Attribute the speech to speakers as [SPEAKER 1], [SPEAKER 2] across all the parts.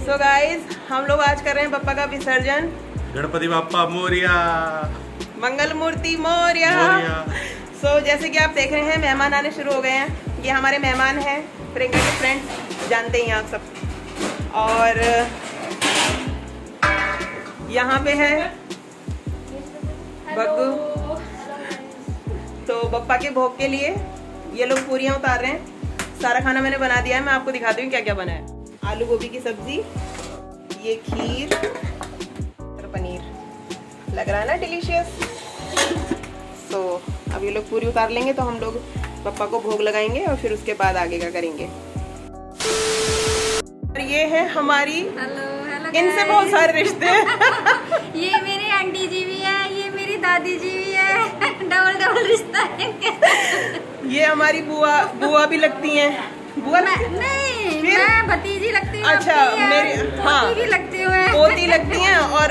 [SPEAKER 1] So guys हम लोग आज कर रहे हैं पप्पा का विसर्जन।
[SPEAKER 2] गणपति बापा मोरिया।
[SPEAKER 1] मंगल मूर्ति मौर्य। सो so, जैसे कि आप देख रहे हैं मेहमान आने शुरू हो गए हैं। ये हमारे मेहमान हैं प्रियंका के फ्रेंड्स जानते ही हैं आप सब। और यहाँ पे है बग्गू। तो पप्पा के भोग के लिए ये लोग पूरियाँ उतार रहे हैं। सारा खाना मैंने बना दिया है मैं आपको दिखाती हूँ क्या क्या बना है। आलू गोभी की सब्ज़ी ये खीर और पनीर। लग रहा है ना डिलीशियस? तो अब ये लोग पूरी उतार लेंगे तो हम लोग पप्पा को भोग लगाएँगे और फिर उसके बाद आगे का करेंगे। और ये है हमारी
[SPEAKER 3] हेलो हेलो
[SPEAKER 1] इनसे बहुत सारे रिश्ते
[SPEAKER 3] ये मेरी आंटी जी भी है ये मेरी दादी जी भी है। डबल डबल रिश्ता है
[SPEAKER 1] ये हमारी बुआ बुआ भी लगती हैं। बुआ
[SPEAKER 3] नहीं मैं भतीजी लगती
[SPEAKER 1] अच्छा, मेरी- हाँ।
[SPEAKER 3] लगती हूँ।
[SPEAKER 1] पोती लगती हैं और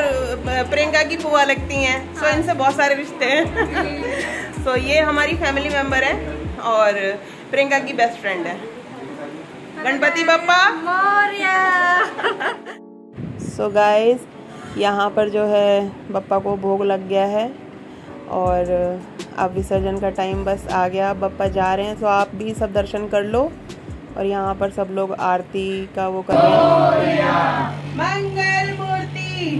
[SPEAKER 1] प्रियंका की बुआ लगती हैं। सो इनसे बहुत सारे रिश्ते हैं। सो ये हमारी फैमिली मेंबर है और प्रियंका की बेस्ट फ्रेंड है। गणपति बप्पा।
[SPEAKER 3] मोरिया।
[SPEAKER 1] सो गाइस यहाँ पर जो है बप्पा को भोग लग गया है और अब विसर्जन का टाइम बस आ गया। बप्पा जा रहे हैं तो आप भी सब दर्शन कर लो। और यहाँ पर सब लोग आरती का वो कर रहे हैं। मंगल मूर्ति।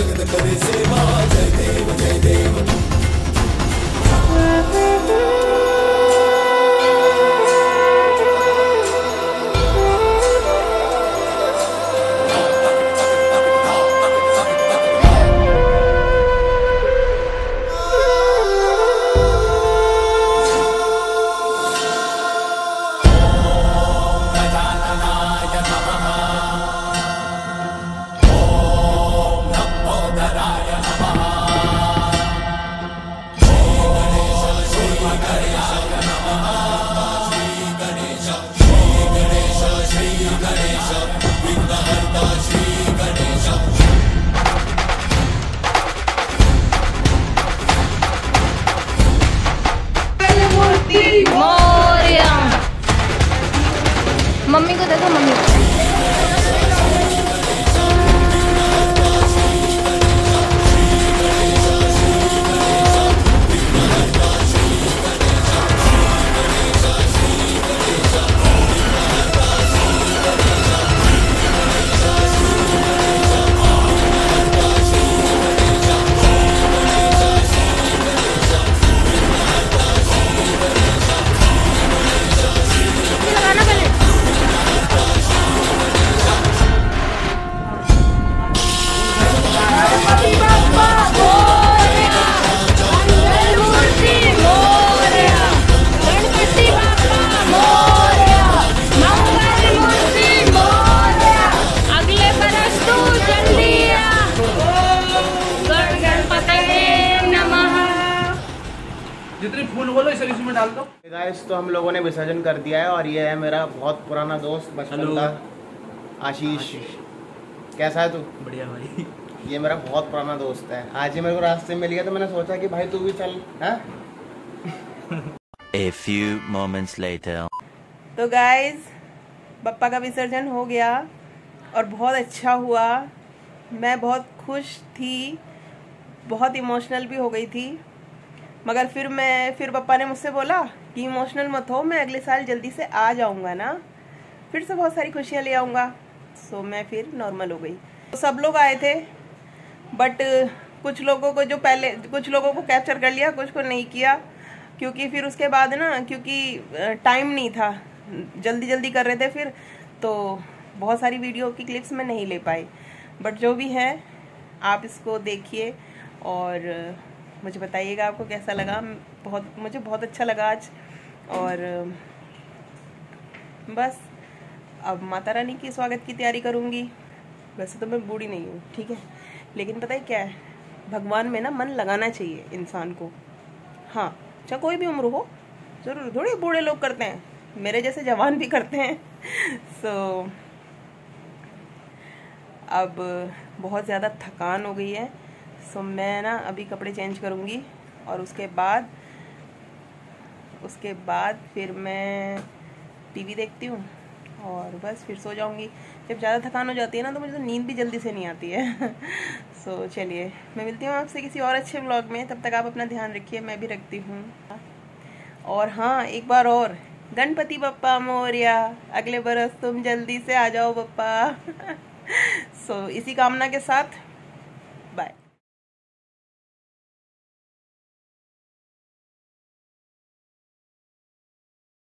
[SPEAKER 4] जगत करे सेवा जय देव जय देव। मम्मी को देखो मम्मी को
[SPEAKER 5] जितनी फूल बोलो इसे इसमें डाल दो।
[SPEAKER 6] गाइस तो हम लोगों ने विसर्जन कर दिया है और ये है मेरा बहुत पुराना दोस्त बचपन का आशीष। कैसा है तू?
[SPEAKER 5] बढ़िया भाई।
[SPEAKER 6] ये मेरा बहुत पुराना दोस्त है। आज ही मेरे को रास्ते में मिल गया तो मैंने सोचा कि भाई तू भी चल हाँ?
[SPEAKER 7] A few moments later.
[SPEAKER 1] तो गाइस पप्पा का विसर्जन हो गया और बहुत अच्छा हुआ। मैं बहुत खुश थी बहुत इमोशनल भी हो गई थी। मगर फिर मैं, फिर पप्पा ने मुझसे बोला कि इमोशनल मत हो, मैं अगले साल जल्दी से आ जाऊँगा ना। फिर से बहुत सारी खुशियाँ ले आऊँगा। सो मैं फिर नॉर्मल हो गई। तो सब लोग आए थे बट कुछ लोगों को जो पहले, कुछ लोगों को कैप्चर कर लिया, कुछ को नहीं किया। क्योंकि फिर उसके बाद ना, क्योंकि टाइम नहीं था। जल्दी जल्दी कर रहे थे फिर तो बहुत सारी वीडियो की क्लिप्स मैं नहीं ले पाई। बट जो भी है, आप इसको देखिए और मुझे बताइएगा आपको कैसा लगा। बहुत मुझे बहुत अच्छा लगा आज। और बस अब माता रानी की स्वागत की तैयारी करूँगी। वैसे तो मैं बूढ़ी नहीं हूँ ठीक है? लेकिन पता है क्या है? भगवान में ना मन लगाना चाहिए इंसान को। हाँ चाहे कोई भी उम्र हो ज़रूर थोड़े बूढ़े लोग करते हैं। मेरे जैसे जवान भी करते हैं। सो so, अब बहुत ज़्यादा थकान हो गई है। सो मैं ना अभी कपड़े चेंज करूँगी और उसके बाद उसके बाद फिर मैं टीवी देखती हूँ और बस फिर सो जाऊँगी। जब ज़्यादा थकान हो जाती है ना तो मुझे तो नींद भी जल्दी से नहीं आती है। सो so, चलिए मैं मिलती हूँ आपसे किसी और अच्छे ब्लॉग में। तब तक आप अपना ध्यान रखिए मैं भी रखती हूँ। और हाँ एक बार और। गणपति बप्पा मोरिया अगले बरस तुम जल्दी से आ जाओ बप्पा। सो so, इसी कामना के साथ